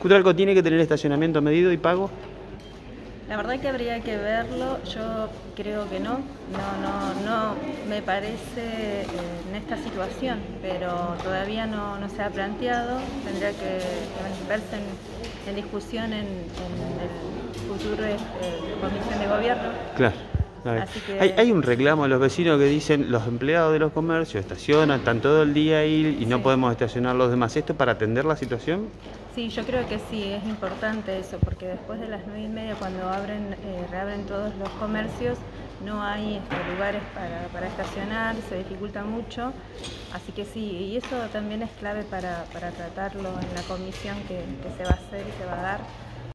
¿Cutralco tiene que tener estacionamiento medido y pago? La verdad que habría que verlo, yo creo que no, no, no, no me parece eh, en esta situación, pero todavía no, no se ha planteado, tendría que, verse en, discusión en, el futuro de comisión de gobierno. Claro. Hay, hay, un reclamo de los vecinos que dicen los empleados de los comercios estacionan, están todo el día ahí y no podemos estacionar los demás. ¿Esto para atender la situación? Sí, yo creo que sí, es importante eso, porque después de las nueve y media, cuando abren, eh, reabren todos los comercios, no hay este, lugares para, estacionar, se dificulta mucho, así que sí, y eso también es clave para, tratarlo en la comisión que, que se va a hacer y se va a dar